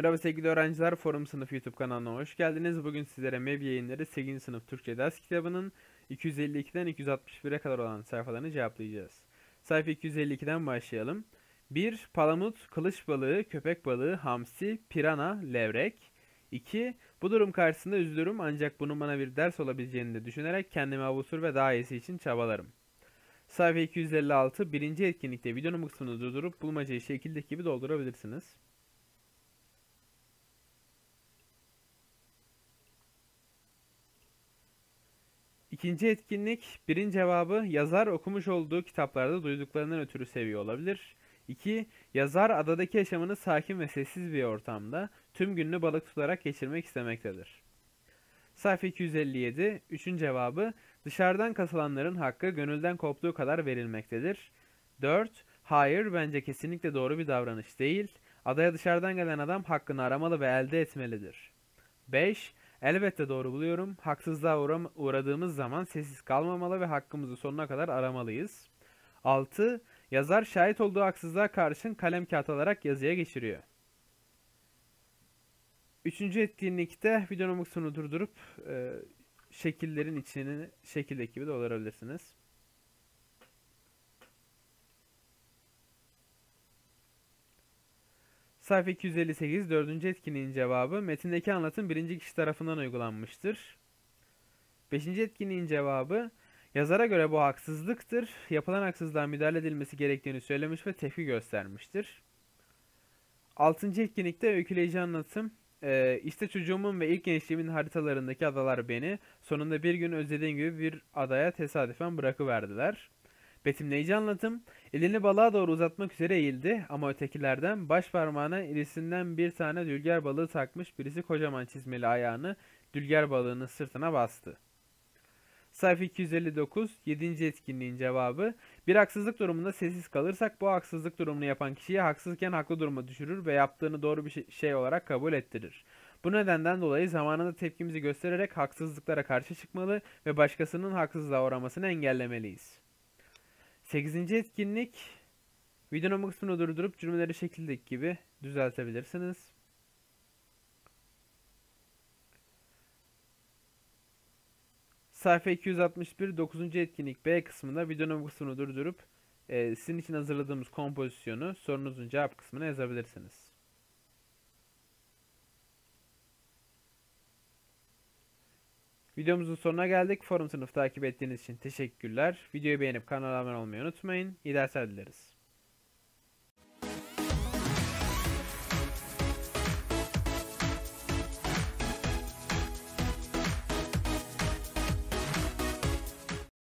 Merhaba sevgili öğrenciler, Forum Sınıf YouTube kanalına hoş geldiniz. Bugün sizlere MEB yayınları 8. sınıf Türkçe ders kitabının 252'den 261'e kadar olan sayfalarını cevaplayacağız. Sayfa 252'den başlayalım. 1. Palamut, kılıç balığı, köpek balığı, hamsi, pirana, levrek. 2. Bu durum karşısında üzülürüm ancak bunun bana bir ders olabileceğini de düşünerek kendimi avusur ve daha iyisi için çabalarım. Sayfa 256. Birinci etkinlikte videonun kısmını durdurup bulmacayı şekildeki gibi doldurabilirsiniz. İkinci etkinlik, birin cevabı yazar okumuş olduğu kitaplarda duyduklarından ötürü seviyor olabilir. 2. Yazar adadaki yaşamını sakin ve sessiz bir ortamda tüm gününü balık tutarak geçirmek istemektedir. Sayfa 257. Üçün cevabı dışarıdan kasılanların hakkı gönülden koptuğu kadar verilmektedir. 4. Hayır bence kesinlikle doğru bir davranış değil. Adaya dışarıdan gelen adam hakkını aramalı ve elde etmelidir. 5. Elbette doğru buluyorum. Haksızlığa uğram- uğradığımız zaman sessiz kalmamalı ve hakkımızı sonuna kadar aramalıyız. 6. Yazar şahit olduğu haksızlığa karşın kalem kağıt alarak yazıya geçiriyor. Üçüncü etkinlikte videonun kısmını durdurup e, şekillerin içini şekildeki gibi doldurabilirsiniz. Sayfa 258 dördüncü etkinliğin cevabı metindeki anlatım birinci kişi tarafından uygulanmıştır. Beşinci etkinliğin cevabı yazara göre bu haksızlıktır. Yapılan haksızlığa müdahale edilmesi gerektiğini söylemiş ve tepki göstermiştir. Altıncı etkinlikte öyküleyici anlatım ee, işte çocuğumun ve ilk gençliğimin haritalarındaki adalar beni sonunda bir gün özlediğim gibi bir adaya tesadüfen bırakıverdiler. Betimleyici anlatım elini balığa doğru uzatmak üzere eğildi ama ötekilerden baş parmağına irisinden bir tane dülger balığı takmış birisi kocaman çizmeli ayağını dülger balığının sırtına bastı. Sayfa 259 7. etkinliğin cevabı bir haksızlık durumunda sessiz kalırsak bu haksızlık durumunu yapan kişiyi haksızken haklı duruma düşürür ve yaptığını doğru bir şey, şey olarak kabul ettirir. Bu nedenden dolayı zamanında tepkimizi göstererek haksızlıklara karşı çıkmalı ve başkasının haksızlığa uğramasını engellemeliyiz. 8. etkinlik videonun bu kısmını durdurup cümleleri şekildeki gibi düzeltebilirsiniz. Sayfa 261 9. etkinlik B kısmında videonun bu kısmını durdurup e, sizin için hazırladığımız kompozisyonu sorunuzun cevap kısmına yazabilirsiniz. Videomuzun sonuna geldik. Forum sınıf takip ettiğiniz için teşekkürler. Videoyu beğenip kanala abone olmayı unutmayın. İyi dersler dileriz.